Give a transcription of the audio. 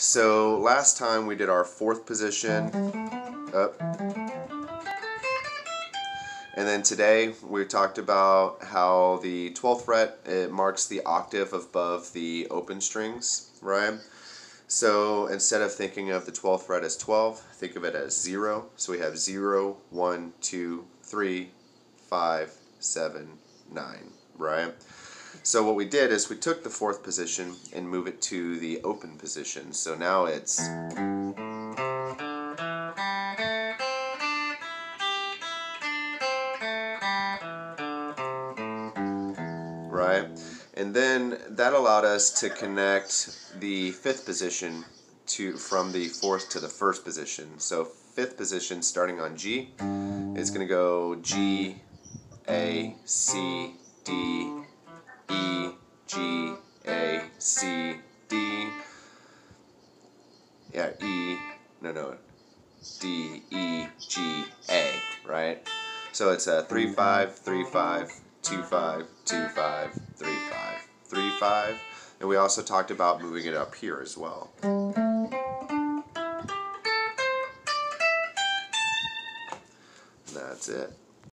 So last time we did our fourth position, up. And then today we talked about how the 12th fret, it marks the octave above the open strings, right? So instead of thinking of the 12th fret as 12, think of it as 0. So we have 0, 1, 2, 3, 5, 7, 9, right? So what we did is we took the fourth position and move it to the open position. So now it's right? And then that allowed us to connect the fifth position to from the fourth to the first position. So fifth position starting on G is going to go G, A, C, D, E, G, A, C, D. Yeah, E, no, no, D, E, G, A, right? So it's a 3 5, 3 5, 2 5, 2 5, 3 5, 3 5. And we also talked about moving it up here as well. That's it.